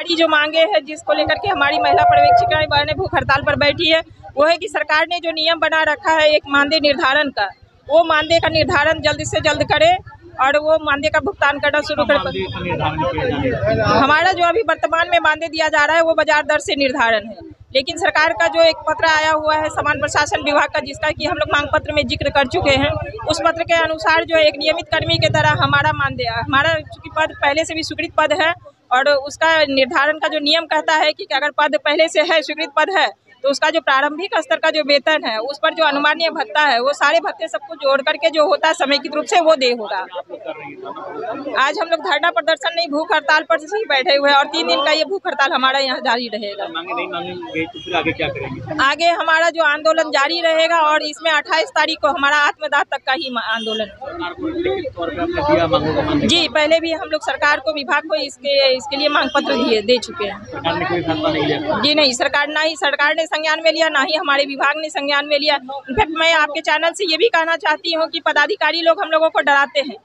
हमारी जो मांगे है जिसको लेकर के हमारी महिला पर्यवेक्षिका बहने भूख हड़ताल पर बैठी है वो है कि सरकार ने जो नियम बना रखा है एक मानदेय निर्धारण का वो मानदेय का निर्धारण जल्द से जल्द करे और वो मानदेय का भुगतान करना शुरू कर हमारा जो अभी वर्तमान में मानदेय दिया जा रहा है वो बाज़ार दर से निर्धारण है। लेकिन सरकार का जो एक पत्र आया हुआ है समान प्रशासन विभाग का जिसका कि हम लोग मांग पत्र में ज़िक्र कर चुके हैं उस पत्र के अनुसार जो है एक नियमित कर्मी के तरह हमारा मानदेय हमारा चूँकि पद पहले से भी स्वीकृत पद है और उसका निर्धारण का जो नियम कहता है कि अगर पद पहले से है, स्वीकृत पद है तो उसका जो प्रारंभिक स्तर का जो वेतन है उस पर जो अनुमानीय भत्ता है वो सारे भत्ते सबको जोड़ करके जो होता है समेकित रूप से वो दे होगा। आज हम लोग धरना प्रदर्शन नहीं भूख हड़ताल पर ही बैठे हुए हैं और तीन दिन का ये भूख हड़ताल हमारा यहाँ जारी रहेगा। तो आगे क्या करेंगे? आगे हमारा जो आंदोलन जारी रहेगा और इसमें अट्ठाईस तारीख को हमारा आत्मदाह तक का ही आंदोलन। जी पहले भी हम लोग सरकार को विभाग को इसके इसके लिए मांग पत्र दिए दे चुके हैं। जी नहीं सरकार ना ही सरकार ने संज्ञान में लिया, ना ही हमारे विभाग ने संज्ञान में लिया। इनफैक्ट मैं आपके चैनल से ये भी कहना चाहती हूँ कि पदाधिकारी लोग हम लोगों को डराते हैं।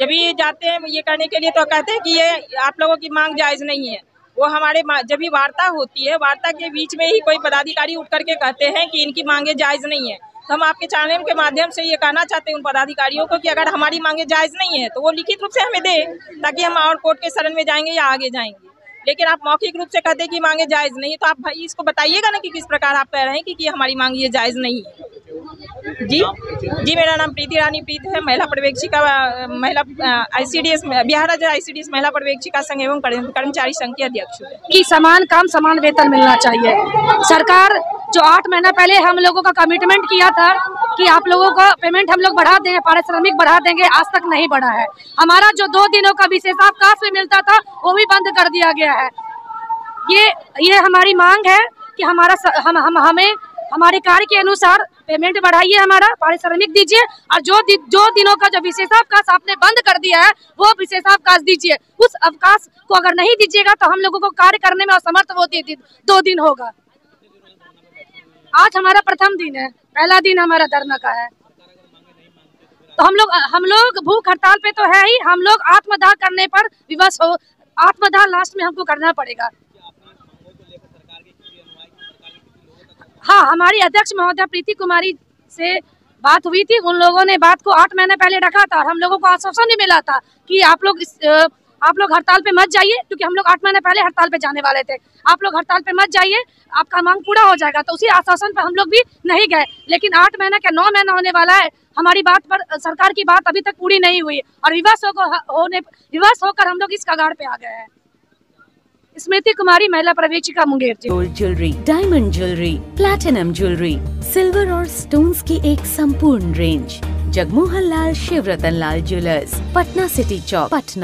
जब ये जाते हैं ये करने के लिए तो कहते हैं कि ये आप लोगों की मांग जायज़ नहीं है। वो हमारे जब भी वार्ता होती है, वार्ता के बीच में ही कोई पदाधिकारी उठ करके कहते हैं कि इनकी मांगे जायज़ नहीं है। तो हम आपके चैनल के माध्यम से ये कहना चाहते हैं उन पदाधिकारियों को कि अगर हमारी मांगे जायज़ नहीं है तो वो लिखित रूप से हमें दे, ताकि हम और कोर्ट के शरण में जाएँगे या आगे जाएँगे। लेकिन आप मौखिक रूप से कहते हैं कि मांगे जायज़ नहीं तो आप भाई इसको बताइएगा ना कि किस प्रकार आप कह रहे हैं कि, कि हमारी मांग ये जायज़ नहीं है। जी जी मेरा नाम प्रीति रानी प्रीत है महिला पर्यवेक्षिका महिला आईसीडीएस बिहार राज्य आईसीडीएस महिला पर्यवेक्षिका संघ एवं कर्मचारी संघ की अध्यक्ष की समान काम समान वेतन मिलना चाहिए। सरकार जो आठ महीना पहले हम लोगों का कमिटमेंट किया था कि आप लोगों का पेमेंट हम लोग बढ़ा देंगे पारिश्रमिक बढ़ा देंगे आज तक नहीं बढ़ा है। हमारा जो दो दिनों का विशेषावकाश में मिलता था वो भी बंद कर दिया गया है। ये ये हमारी मांग है कि हमारा हम, हम हमें हमारे कार्य के अनुसार पेमेंट बढ़ाइए हमारा पारिश्रमिक दीजिए और जो दि, जो दिनों का जो विशेषावकाश आपने बंद कर दिया है वो विशेषावकाश दीजिए। उस अवकाश को अगर नहीं दीजिएगा तो हम लोगों को कार्य करने में असमर्थ वो दो दिन होगा। आज हमारा प्रथम दिन है। पहला दिन हमारा धरना का है। तो हम लोग हम लोग भूख हड़ताल पे तो है ही, हम लोग आत्मदाह करने पर विवश हो, आत्मदाह लास्ट में हमको करना पड़ेगा। हाँ हमारी अध्यक्ष महोदय प्रीति कुमारी से बात हुई थी, उन लोगों ने बात को आठ महीने पहले रखा था हम लोगों को आश्वासन भी मिला था कि आप लोग आप लोग हड़ताल पे मत जाइए, क्योंकि हम लोग आठ महीने पहले हड़ताल पे जाने वाले थे। आप लोग हड़ताल पे मत जाइए, आपका मांग पूरा हो जाएगा। तो उसी आश्वासन पे हम लोग भी नहीं गए। लेकिन आठ महीना क्या नौ महीना होने वाला है। हमारी बात पर, सरकार की बात अभी तक पूरी नहीं हुई। और विवश होने विवश होकर हम लोग इस कगार पे आ गए हैं। स्मृति कुमारी, महिला प्रवेशिका Munger gold jewellery diamond jewellery platinum jewellery silver और स्टोन्स की एक संपूर्ण range Jagmohan Lal, Shivratan Lal jewellers Patna city Chowk Patna.